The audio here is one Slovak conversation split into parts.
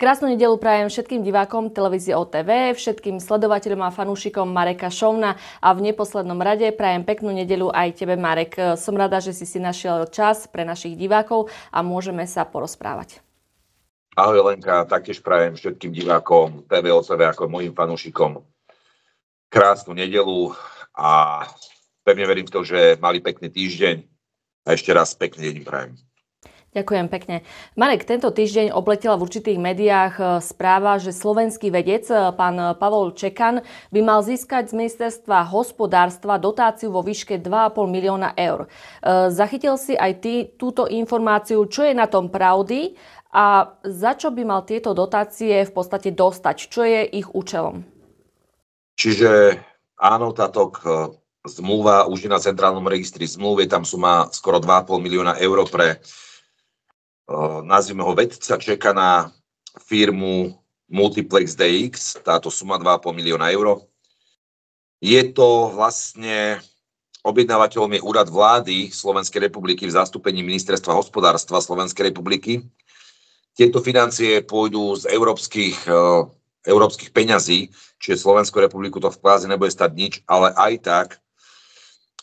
Krásnu nedelu prajem všetkým divákom televízie OTV, všetkým sledovateľom a fanúšikom Mareka Šovna a v neposlednom rade prajem peknú nedelu aj tebe, Marek. Som rada, že si si našiel čas pre našich divákov a môžeme sa porozprávať. Ahoj Lenka, taktiež prajem všetkým divákom TV OTV ako mojim fanúšikom krásnu nedelu a pevne verím v to, že mali pekný týždeň a ešte raz pekný deň prajem. Ďakujem pekne. Marek, tento týždeň obletela v určitých médiách e, správa, že slovenský vedec, e, pán Pavol Čekan, by mal získať z ministerstva hospodárstva dotáciu vo výške 2,5 milióna eur. E, zachytil si aj ty túto informáciu, čo je na tom pravdy a za čo by mal tieto dotácie v podstate dostať? Čo je ich účelom? Čiže áno, táto zmluva už je na centrálnom registri zmluvy, tam sú má skoro 2,5 milióna eur pre nazvime ho vedca, čeka na firmu Multiplex DX, táto suma 2,5 milióna eur. Je to vlastne, objednávateľom je úrad vlády Slovenskej republiky v zastúpení Ministerstva hospodárstva Slovenskej republiky. Tieto financie pôjdu z európskych, európskych peňazí, čiže Slovensku republiku to v kvázi nebude stať nič, ale aj tak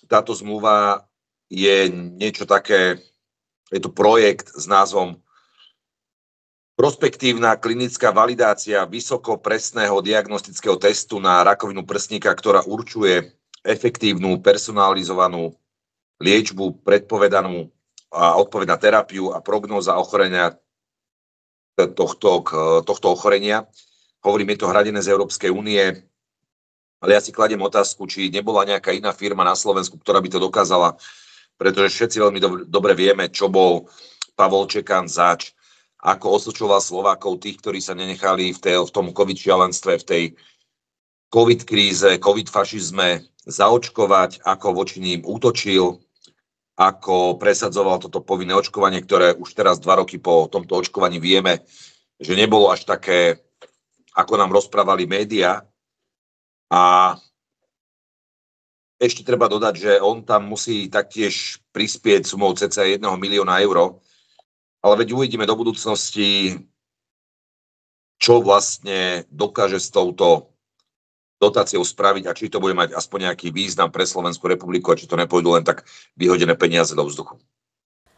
táto zmluva je niečo také, je to projekt s názvom Prospektívna klinická validácia vysoko presného diagnostického testu na rakovinu prsníka, ktorá určuje efektívnu personalizovanú liečbu, predpovedanú a odpoveď na terapiu a prognóza ochorenia tohto, tohto ochorenia. Hovorím, je to hradené z Európskej únie, ale ja si kladiem otázku, či nebola nejaká iná firma na Slovensku, ktorá by to dokázala pretože všetci veľmi dobre, dobre vieme, čo bol Pavol Čekan zač, ako osočoval Slovákov, tých, ktorí sa nenechali v, tej, v tom covid šialenstve, v tej covid kríze, covid fašizme zaočkovať, ako voči ním útočil, ako presadzoval toto povinné očkovanie, ktoré už teraz dva roky po tomto očkovaní vieme, že nebolo až také, ako nám rozprávali média. A ešte treba dodať, že on tam musí taktiež prispieť sumou cca 1 milióna eur, ale veď uvidíme do budúcnosti, čo vlastne dokáže s touto dotáciou spraviť a či to bude mať aspoň nejaký význam pre Slovenskú republiku a či to nepôjdu len tak vyhodené peniaze do vzduchu.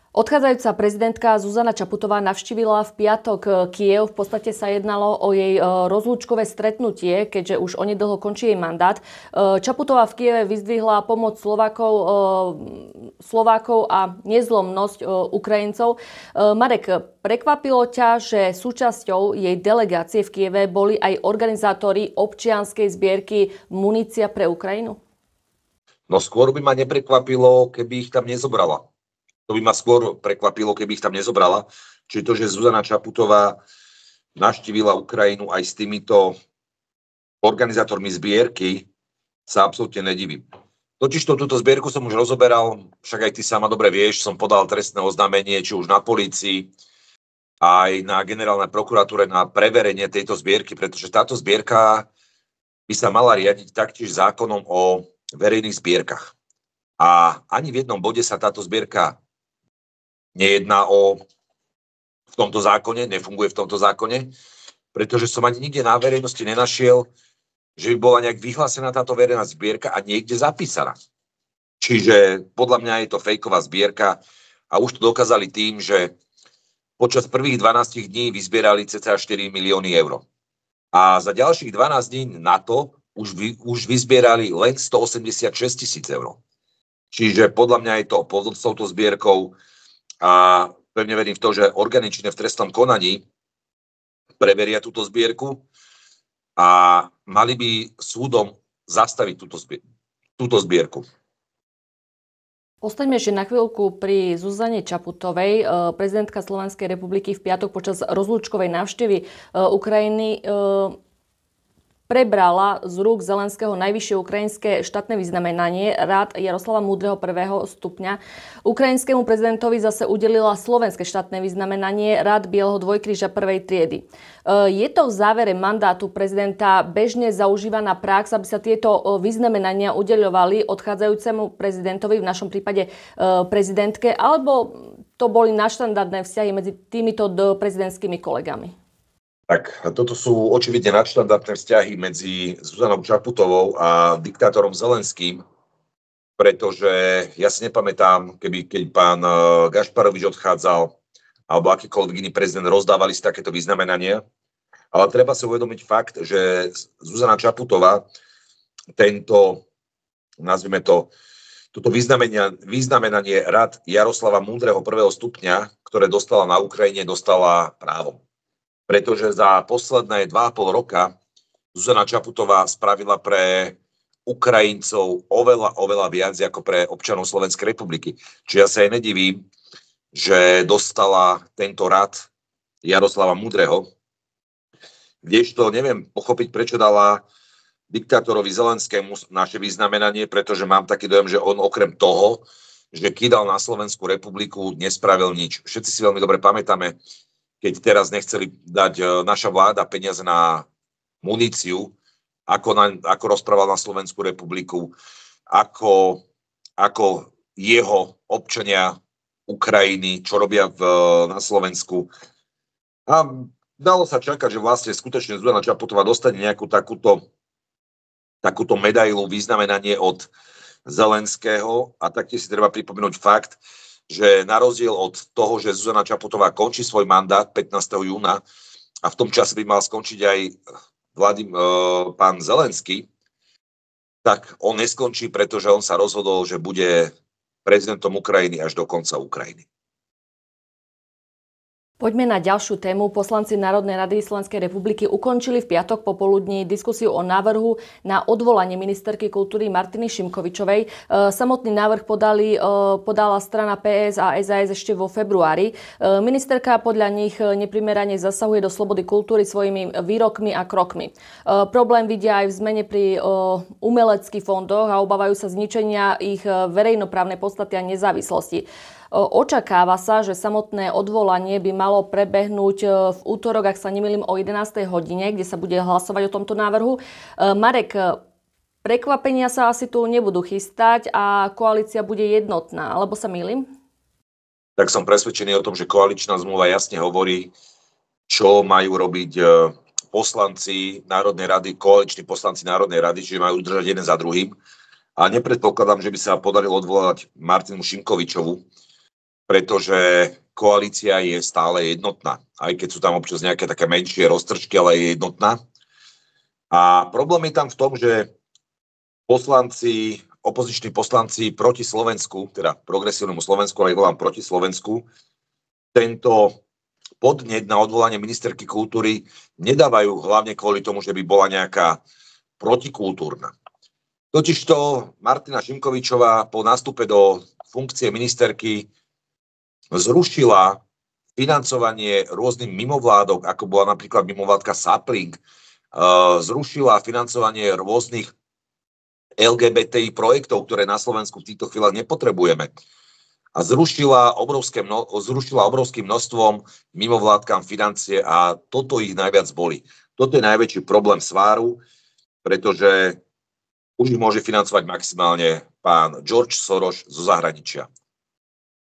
Odchádzajúca prezidentka Zuzana Čaputová navštívila v piatok eh, Kiev. V podstate sa jednalo o jej eh, rozlúčkové stretnutie, keďže už onedlho končí jej mandát. Eh, Čaputová v Kieve vyzdvihla pomoc Slovákov, Slovákov a nezlomnosť Ukrajincov. Marek, prekvapilo ťa, že súčasťou jej delegácie v Kieve boli aj organizátori občianskej zbierky Munícia pre Ukrajinu? No skôr by ma neprekvapilo, keby ich tam nezobrala to by ma skôr prekvapilo, keby ich tam nezobrala. Čiže to, že Zuzana Čaputová naštívila Ukrajinu aj s týmito organizátormi zbierky, sa absolútne nedivím. Totiž to, túto zbierku som už rozoberal, však aj ty sama dobre vieš, som podal trestné oznámenie, či už na polícii, aj na generálnej prokuratúre na preverenie tejto zbierky, pretože táto zbierka by sa mala riadiť taktiež zákonom o verejných zbierkach. A ani v jednom bode sa táto zbierka nejedná o v tomto zákone, nefunguje v tomto zákone, pretože som ani nikde na verejnosti nenašiel, že by bola nejak vyhlásená táto verejná zbierka a niekde zapísaná. Čiže podľa mňa je to fejková zbierka a už to dokázali tým, že počas prvých 12 dní vyzbierali cca 4 milióny eur. A za ďalších 12 dní na to už, vy, už vyzbierali len 186 tisíc eur. Čiže podľa mňa je to pod touto zbierkou a pevne verím v to, že orgány v trestnom konaní preveria túto zbierku a mali by súdom zastaviť túto, zbier- túto zbierku. Ostaňme ešte na chvíľku pri Zuzane Čaputovej. E, prezidentka Slovenskej republiky v piatok počas rozlúčkovej návštevy e, Ukrajiny e, prebrala z rúk Zelenského najvyššie ukrajinské štátne vyznamenanie rád Jaroslava Múdreho prvého stupňa. Ukrajinskému prezidentovi zase udelila slovenské štátne vyznamenanie rád Bieleho dvojkríža prvej triedy. E, je to v závere mandátu prezidenta bežne zaužívaná prax, aby sa tieto e, vyznamenania udeľovali odchádzajúcemu prezidentovi, v našom prípade e, prezidentke, alebo to boli naštandardné vzťahy medzi týmito prezidentskými kolegami? Tak toto sú očividne nadštandardné vzťahy medzi Zuzanou Čaputovou a diktátorom Zelenským, pretože ja si nepamätám, keby, keď pán eh, Gašparovič odchádzal, alebo akýkoľvek iný prezident rozdávali si takéto vyznamenania. Ale treba si uvedomiť fakt, že Zuzana Čaputová tento, nazvime to, toto vyznamenanie, rad Jaroslava Múdreho prvého stupňa, ktoré dostala na Ukrajine, dostala právom pretože za posledné 2,5 roka Zuzana Čaputová spravila pre Ukrajincov oveľa, oveľa viac ako pre občanov Slovenskej republiky. Čiže ja sa aj nedivím, že dostala tento rad Jaroslava Mudreho, kdežto neviem pochopiť, prečo dala diktátorovi Zelenskému naše vyznamenanie, pretože mám taký dojem, že on okrem toho, že kýdal na Slovenskú republiku, nespravil nič. Všetci si veľmi dobre pamätáme keď teraz nechceli dať e, naša vláda peniaze na muníciu, ako, na, ako rozprával na Slovensku republiku, ako, ako jeho občania Ukrajiny, čo robia v, na Slovensku. A dalo sa čakať, že vlastne skutočne Zuzana Čaputová dostane nejakú takúto, takúto medailu, vyznamenanie od Zelenského a taktiež si treba pripomenúť fakt, že na rozdiel od toho, že Zuzana Čaputová končí svoj mandát 15. júna a v tom čase by mal skončiť aj Vladim, e, pán Zelenský, tak on neskončí, pretože on sa rozhodol, že bude prezidentom Ukrajiny až do konca Ukrajiny. Poďme na ďalšiu tému. Poslanci Národnej rady Slovenskej republiky ukončili v piatok popoludní diskusiu o návrhu na odvolanie ministerky kultúry Martiny Šimkovičovej. E, samotný návrh podali, e, podala strana PS a SAS ešte vo februári. E, ministerka podľa nich neprimerane zasahuje do slobody kultúry svojimi výrokmi a krokmi. Problém vidia aj v zmene pri umeleckých fondoch a obávajú sa zničenia ich verejnoprávnej podstaty a nezávislosti. Očakáva sa, že samotné odvolanie by malo prebehnúť e, v útorok, ak sa nemýlim, o 11. hodine, kde sa bude hlasovať o tomto návrhu. E, Marek, e, prekvapenia sa asi tu nebudú chystať a koalícia bude jednotná, alebo sa mýlim? Tak som presvedčený o tom, že koaličná zmluva jasne hovorí, čo majú robiť poslanci Národnej rady, koaliční poslanci Národnej rady, čiže majú držať jeden za druhým. A nepredpokladám, že by sa podarilo odvolať Martinu Šimkovičovu, pretože koalícia je stále jednotná. Aj keď sú tam občas nejaké také menšie roztržky, ale je jednotná. A problém je tam v tom, že poslanci, opoziční poslanci proti Slovensku, teda progresívnemu Slovensku, ale volám proti Slovensku, tento podnet na odvolanie ministerky kultúry nedávajú hlavne kvôli tomu, že by bola nejaká protikultúrna. Totižto Martina Šimkovičová po nástupe do funkcie ministerky zrušila financovanie rôznym mimovládok, ako bola napríklad mimovládka Sapling, eh, zrušila financovanie rôznych LGBTI projektov, ktoré na Slovensku v týchto chvíľach nepotrebujeme. A zrušila, obrovské mno, zrušila obrovským množstvom mimovládkam financie a toto ich najviac boli. Toto je najväčší problém Sváru, pretože už ich môže financovať maximálne pán George Soros zo zahraničia.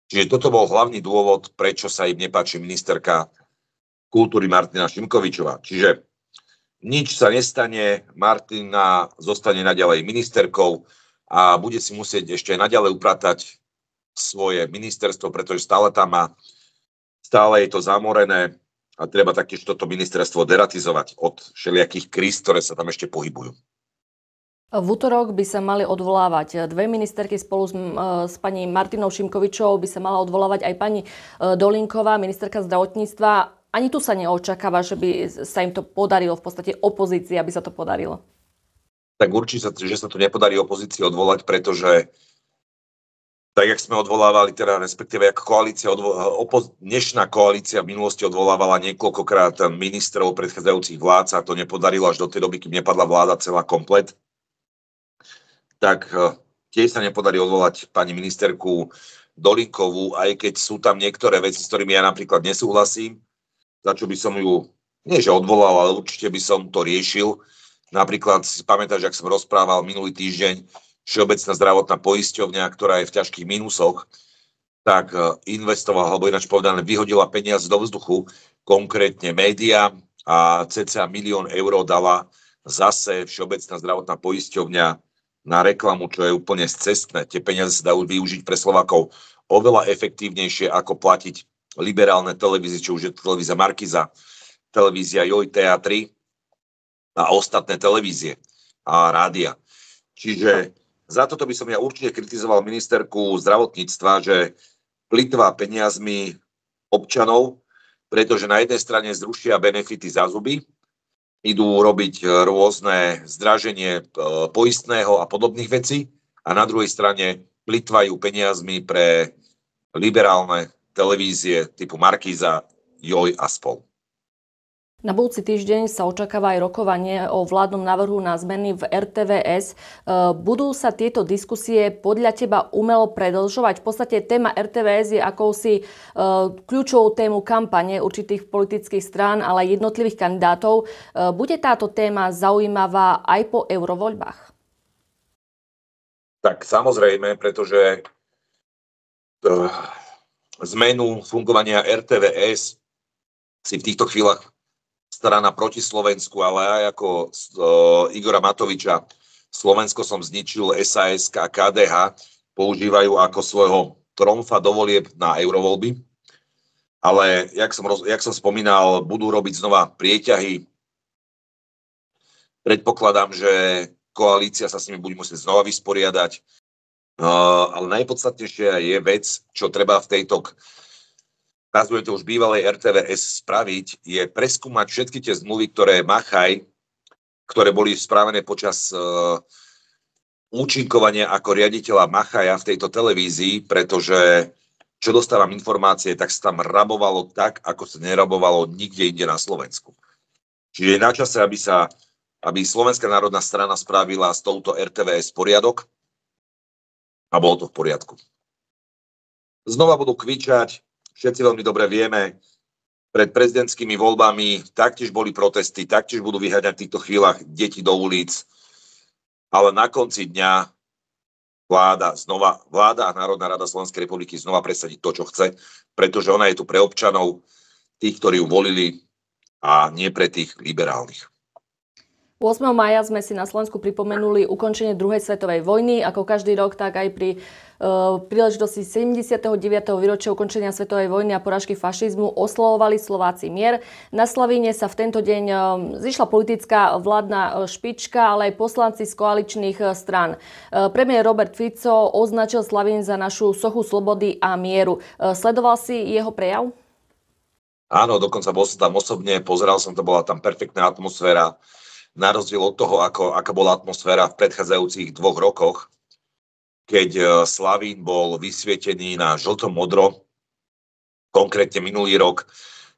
Čiže toto bol hlavný dôvod, prečo sa im nepáči ministerka kultúry Martina Šimkovičová. Čiže nič sa nestane, Martina zostane naďalej ministerkou a bude si musieť ešte naďalej upratať svoje ministerstvo, pretože stále tam má, stále je to zamorené a treba taktiež toto ministerstvo deratizovať od všelijakých kríz, ktoré sa tam ešte pohybujú. V útorok by sa mali odvolávať dve ministerky spolu s, e, s pani Martinou Šimkovičovou, by sa mala odvolávať aj pani e, Dolinková, ministerka zdravotníctva. Ani tu sa neočakáva, že by sa im to podarilo, v podstate opozícii, aby sa to podarilo. Tak určite, že sa to nepodarí opozícii odvolať, pretože tak, jak sme odvolávali, teda respektíve ako koalícia, odvo- opo- dnešná koalícia v minulosti odvolávala niekoľkokrát ministrov predchádzajúcich vlád, a to nepodarilo až do tej doby, kým nepadla vláda celá komplet tak e, tiež sa nepodarí odvolať pani ministerku Dolinkovú, aj keď sú tam niektoré veci, s ktorými ja napríklad nesúhlasím, za čo by som ju, nie že odvolal, ale určite by som to riešil. Napríklad si pamätáš, ak som rozprával minulý týždeň, Všeobecná zdravotná poisťovňa, ktorá je v ťažkých mínusoch, tak e, investovala, alebo ináč povedané, vyhodila peniaze do vzduchu, konkrétne médiá, a cca milión eur dala zase Všeobecná zdravotná poisťovňa na reklamu, čo je úplne cestné. Tie peniaze sa dajú využiť pre Slovakov oveľa efektívnejšie, ako platiť liberálne televízie, či už je televízia Markiza, televízia Joj, TA3 a ostatné televízie a rádia. Čiže za toto by som ja určite kritizoval ministerku zdravotníctva, že plitvá peniazmi občanov, pretože na jednej strane zrušia benefity za zuby, idú robiť rôzne zdraženie e, poistného a podobných vecí a na druhej strane plitvajú peniazmi pre liberálne televízie typu Markíza, Joj a spol. Na budúci týždeň sa očakáva aj rokovanie o vládnom návrhu na zmeny v RTVS. E, budú sa tieto diskusie podľa teba umelo predlžovať? V podstate téma RTVS je akousi e, kľúčovou tému kampane určitých politických strán, ale aj jednotlivých kandidátov. E, bude táto téma zaujímavá aj po eurovoľbách? Tak samozrejme, pretože zmenu fungovania RTVS si v týchto chvíľach strana proti Slovensku, ale aj ako uh, Igora Matoviča Slovensko som zničil, SAS a KDH používajú ako svojho tromfa dovolieb na eurovoľby. Ale, jak som, jak som spomínal, budú robiť znova prieťahy. Predpokladám, že koalícia sa s nimi bude musieť znova vysporiadať. Uh, ale najpodstatnejšia je vec, čo treba v tejto ukazuje to už bývalej RTVS spraviť, je preskúmať všetky tie zmluvy, ktoré Machaj, ktoré boli správené počas uh, účinkovania ako riaditeľa Machaja v tejto televízii, pretože čo dostávam informácie, tak sa tam rabovalo tak, ako sa nerabovalo nikde inde na Slovensku. Čiže je na čase, aby sa aby Slovenská národná strana spravila s touto RTVS poriadok a bolo to v poriadku. Znova budú kvičať, všetci veľmi dobre vieme, pred prezidentskými voľbami taktiež boli protesty, taktiež budú vyháňať v týchto chvíľach deti do ulic, ale na konci dňa vláda, znova, vláda a Národná rada Slovenskej republiky znova presadiť to, čo chce, pretože ona je tu pre občanov, tých, ktorí ju volili a nie pre tých liberálnych. 8. maja sme si na Slovensku pripomenuli ukončenie druhej svetovej vojny. Ako každý rok, tak aj pri uh, príležitosti 79. výročia ukončenia svetovej vojny a porážky fašizmu oslovovali Slováci mier. Na Slavíne sa v tento deň uh, zišla politická vládna e, špička, ale aj poslanci z koaličných uh, strán. Uh, premiér Robert Fico označil Slavín za našu sochu slobody a mieru. Sledoval si jeho prejav? Áno, dokonca bol som tam osobne, pozeral som to, bola tam perfektná atmosféra na rozdiel od toho, ako, aká bola atmosféra v predchádzajúcich dvoch rokoch, keď e, Slavín bol vysvietený na žlto-modro, konkrétne minulý rok.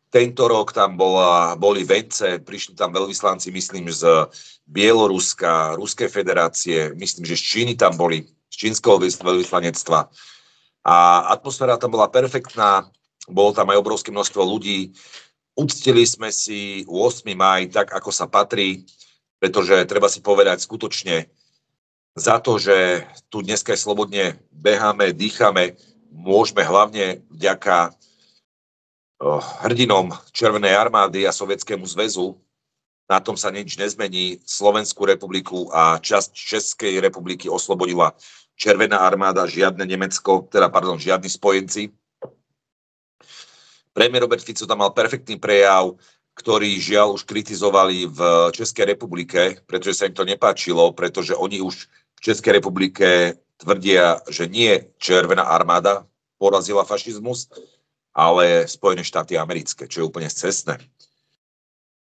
Tento rok tam bola, boli vence, prišli tam veľvyslanci, myslím, z Bieloruska, Ruskej federácie, myslím, že z Číny tam boli, z čínskeho veľvyslanectva. A atmosféra tam bola perfektná, bolo tam aj obrovské množstvo ľudí. Uctili sme si 8. maj tak, ako sa patrí pretože treba si povedať skutočne za to, že tu dneska slobodne beháme, dýchame, môžeme hlavne vďaka hrdinom Červenej armády a Sovietskému zväzu. Na tom sa nič nezmení. Slovenskú republiku a časť Českej republiky oslobodila Červená armáda, žiadne Nemecko, teda pardon, žiadni spojenci. Premiér Robert Fico tam mal perfektný prejav, ktorí žiaľ už kritizovali v Českej republike, pretože sa im to nepáčilo, pretože oni už v Českej republike tvrdia, že nie Červená armáda porazila fašizmus, ale Spojené štáty americké, čo je úplne cestné.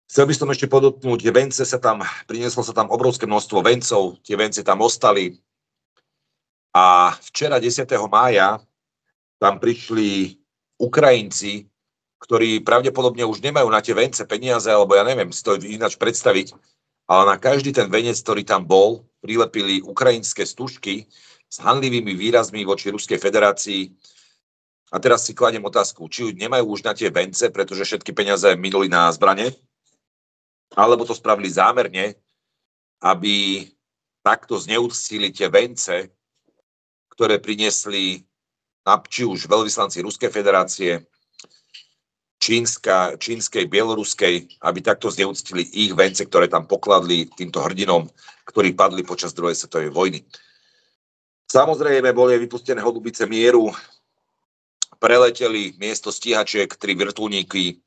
Chcel by som ešte podotknúť, vence sa tam, prinieslo sa tam obrovské množstvo vencov, tie vence tam ostali. A včera 10. mája tam prišli Ukrajinci ktorí pravdepodobne už nemajú na tie vence peniaze, alebo ja neviem si to ináč predstaviť, ale na každý ten venec, ktorý tam bol, prilepili ukrajinské stužky s handlivými výrazmi voči Ruskej federácii. A teraz si kladem otázku, či nemajú už na tie vence, pretože všetky peniaze minuli na zbrane, alebo to spravili zámerne, aby takto zneúctili tie vence, ktoré priniesli či už veľvyslanci Ruskej federácie, čínska, čínskej, bieloruskej, aby takto zneúctili ich vence, ktoré tam pokladli týmto hrdinom, ktorí padli počas druhej svetovej vojny. Samozrejme, boli vypustené holubice mieru, preleteli miesto stíhačiek tri vrtulníky,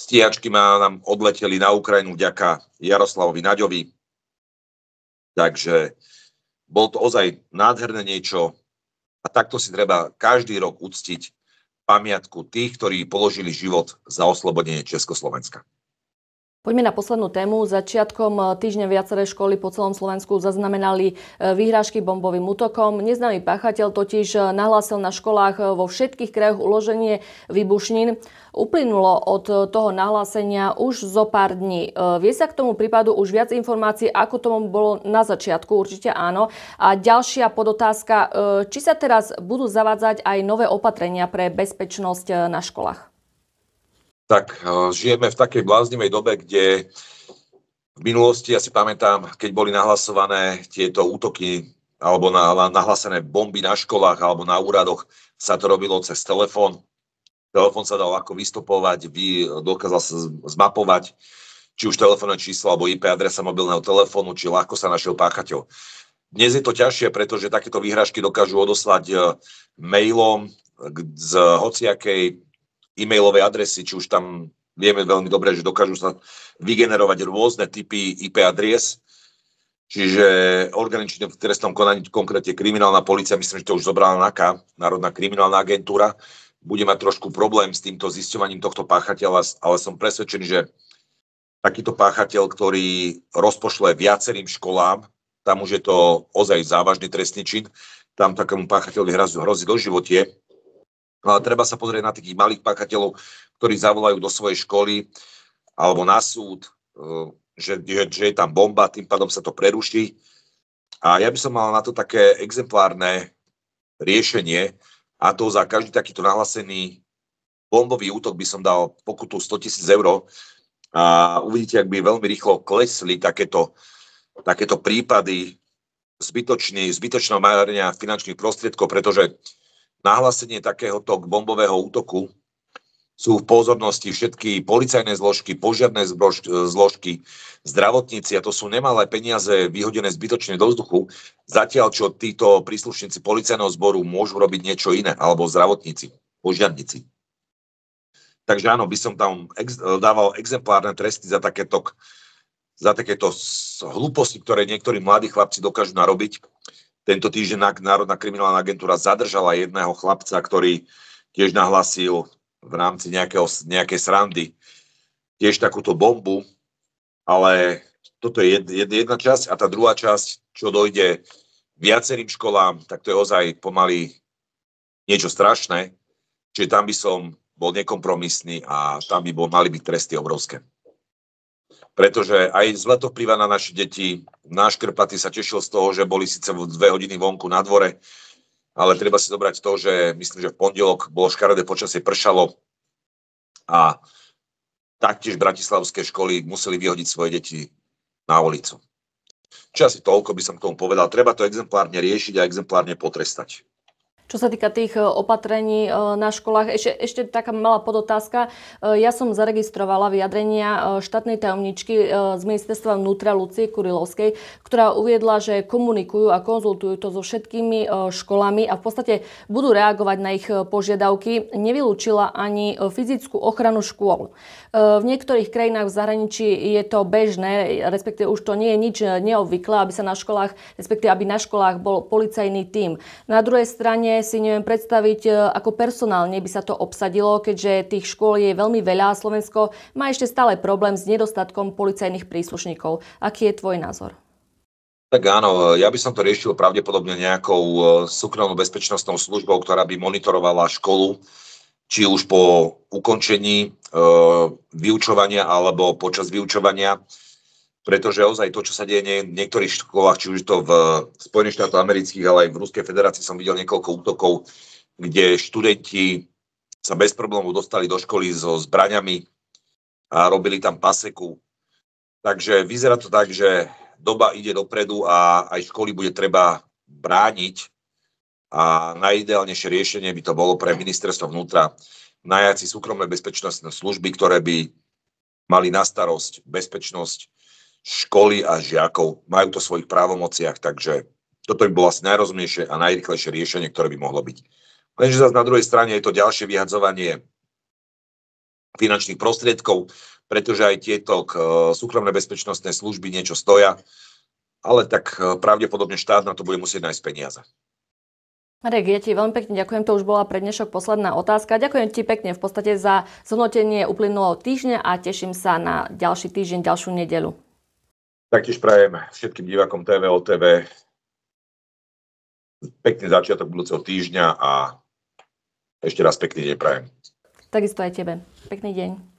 stíhačky nám odleteli na Ukrajinu vďaka Jaroslavovi Naďovi. Takže bol to ozaj nádherné niečo a takto si treba každý rok uctiť pamiatku tých, ktorí položili život za oslobodenie Československa. Poďme na poslednú tému. Začiatkom týždňa viaceré školy po celom Slovensku zaznamenali e, vyhrážky bombovým útokom. Neznámy páchateľ totiž e, nahlásil na školách e, vo všetkých krajoch uloženie výbušnín. Uplynulo od toho nahlásenia už zo pár dní. Vie sa k tomu prípadu už viac informácií, ako tomu bolo na začiatku? Určite áno. A ďalšia podotázka, či sa teraz budú zavádzať aj nové opatrenia pre bezpečnosť na školách? Tak eh, žijeme v takej bláznivej dobe, kde v minulosti, ja si pamätám, keď boli nahlasované tieto útoky alebo na, na, nahlasené bomby na školách alebo na úradoch, sa to robilo cez telefón. Telefón sa dal ako vystupovať, vy dokázal sa zmapovať, či už telefónne číslo alebo IP adresa mobilného telefónu, či ľahko sa našiel páchateľ. Dnes je to ťažšie, pretože takéto výhražky dokážu odoslať eh, mailom z hociakej e-mailovej adresy, či už tam vieme veľmi dobre, že dokážu sa vygenerovať rôzne typy IP adries, čiže orgány v trestnom konaní, konkrétne kriminálna policia, myslím, že to už zobrala NAKA, Národná kriminálna agentúra, bude mať trošku problém s týmto zisťovaním tohto páchateľa, ale som presvedčený, že takýto páchateľ, ktorý rozpošle viacerým školám, tam už je to ozaj závažný trestný čin, tam takému páchateľovi hrozí do životie, ale treba sa pozrieť na tých malých páchateľov, ktorí zavolajú do svojej školy alebo na súd, e, že, že, že je tam bomba, tým pádom sa to preruší. A ja by som mal na to také exemplárne riešenie, a to za každý takýto nahlásený bombový útok by som dal pokutu 100 tisíc eur a uvidíte, ak by veľmi rýchlo klesli takéto, takéto prípady zbytočného márenia finančných prostriedkov, pretože nahlásenie takéhoto bombového útoku sú v pozornosti všetky policajné zložky, požiadne zložky, zdravotníci a to sú nemalé peniaze vyhodené zbytočne do vzduchu, zatiaľ čo títo príslušníci policajného zboru môžu robiť niečo iné, alebo zdravotníci, požiadnici. Takže áno, by som tam ex- dával exemplárne tresty za takéto, za takéto hlúposti, ktoré niektorí mladí chlapci dokážu narobiť tento týždeň Národná kriminálna agentúra zadržala jedného chlapca, ktorý tiež nahlasil v rámci nejakého, nejakej srandy tiež takúto bombu, ale toto je jedna časť a tá druhá časť, čo dojde viacerým školám, tak to je ozaj pomaly niečo strašné. Čiže tam by som bol nekompromisný a tam by bol, mali byť tresty obrovské pretože aj zle to vplyva na naše deti. Náš Krpaty sa tešil z toho, že boli síce dve hodiny vonku na dvore, ale treba si zobrať to, že myslím, že v pondelok bolo škaredé počasie, pršalo a taktiež bratislavské školy museli vyhodiť svoje deti na ulicu. Čiže asi toľko by som k tomu povedal. Treba to exemplárne riešiť a exemplárne potrestať. Čo sa týka tých e, opatrení e, na školách, ešte, ešte taká malá podotázka. E, ja som zaregistrovala vyjadrenia štátnej tajomničky z ministerstva vnútra Lucie Kurilovskej, ktorá uviedla, že komunikujú a konzultujú to so všetkými školami a v podstate budú reagovať na ich požiadavky. Nevylúčila ani fyzickú ochranu škôl. V niektorých krajinách v zahraničí je to bežné, respektíve už to nie je nič neobvyklé, aby sa na školách, respektíve aby na školách bol policajný tím. Na druhej strane si neviem predstaviť, e, ako personálne by sa to obsadilo, keďže tých škôl je veľmi veľa a Slovensko má ešte stále problém s nedostatkom policajných príslušníkov. Aký je tvoj názor? Tak áno, ja by som to riešil pravdepodobne nejakou e, súkromnou bezpečnostnou službou, ktorá by monitorovala školu, či už po ukončení e, vyučovania alebo počas vyučovania pretože ozaj to, čo sa deje v niektorých školách, či už to v Spojených štátoch amerických, ale aj v Ruskej federácii som videl niekoľko útokov, kde študenti sa bez problémov dostali do školy so zbraňami a robili tam paseku. Takže vyzerá to tak, že doba ide dopredu a aj školy bude treba brániť a najideálnejšie riešenie by to bolo pre ministerstvo vnútra najať súkromné bezpečnostné služby, ktoré by mali na starosť bezpečnosť školy a žiakov. Majú to v svojich právomociach, takže toto by bolo asi najrozumnejšie a najrychlejšie riešenie, ktoré by mohlo byť. Lenže zase na druhej strane je to ďalšie vyhadzovanie finančných prostriedkov, pretože aj tieto súkromné bezpečnostné služby niečo stoja, ale tak e, pravdepodobne štát na to bude musieť nájsť peniaze. Marek, ja ti veľmi pekne ďakujem, to už bola pre dnešok posledná otázka. Ďakujem ti pekne v podstate za zhodnotenie uplynulého týždňa a teším sa na ďalší týždeň, ďalšiu nedelu. Taktiež prajem všetkým divákom TV, OTV pekný začiatok budúceho týždňa a ešte raz pekný deň prajem. Takisto aj tebe. Pekný deň.